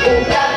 Oh,